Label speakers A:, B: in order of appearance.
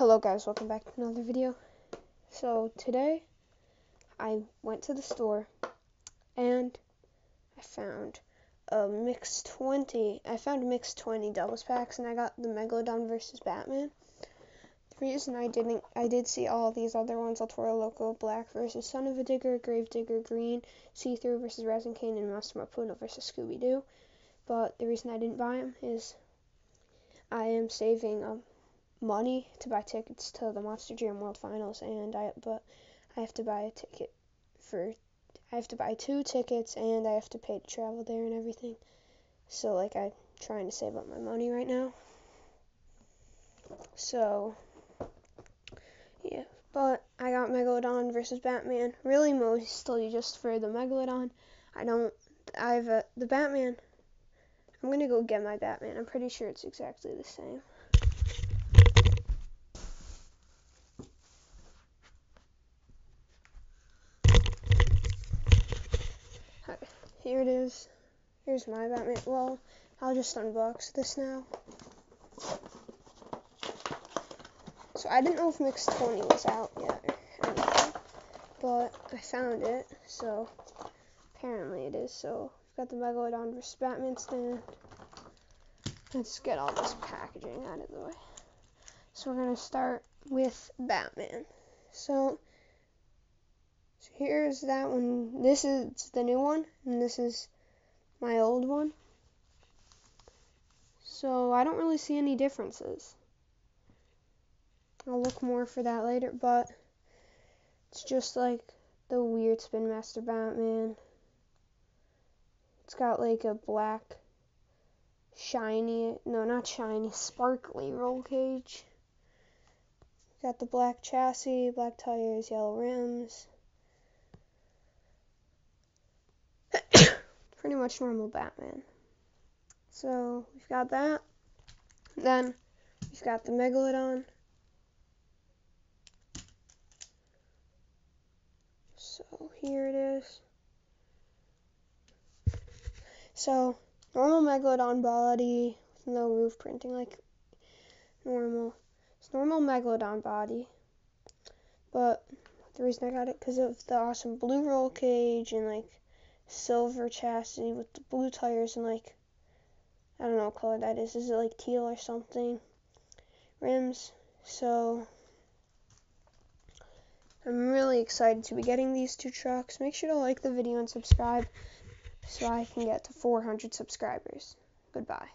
A: Hello guys, welcome back to another video. So today I went to the store and I found a mix 20. I found mix 20 doubles packs and I got the Megalodon versus Batman. The reason I didn't I did see all these other ones, El Toro Loco Black versus Son-uva Digger, Grave Digger Green, See Through versus Resin Cane and Master Mapuno versus Scooby Doo. But the reason I didn't buy them is I am saving um money to buy tickets to the Monster Jam World Finals, and I but I have to buy a ticket for I have to buy two tickets and I have to pay to travel there and everything. So like I'm trying to save up my money right now. So yeah, but I got Megalodon versus Batman. Really mostly just for the Megalodon. I don't I have a, uh, the Batman. I'm gonna go get my Batman. I'm pretty sure it's exactly the same. Here it is. Here's my Batman. Well, I'll just unbox this now. So I didn't know if Mix 20 was out yet or anything, but I found it, so apparently it is. So I've got the Megalodon vs. Batman stand. Let's get all this packaging out of the way. So we're going to start with Batman. So here's that one. This is the new one, and this is my old one. So I don't really see any differences. I'll look more for that later, but it's just like the weird Spin Master Batman. It's got like a black, shiny, no, not shiny, sparkly roll cage. Got the black chassis, black tires, yellow rims. Pretty much normal Batman. So we've got that. Then we've got the Megalodon. So here it is. So normal Megalodon body with no roof printing like normal. It's normal Megalodon body. But the reason I got it because of the awesome blue roll cage and like silver chassis with the blue tires and like I don't know what color that is. Is it like teal or something? Rims. So I'm really excited to be getting these two trucks. Make sure to like the video and subscribe so I can get to 400 subscribers. Goodbye.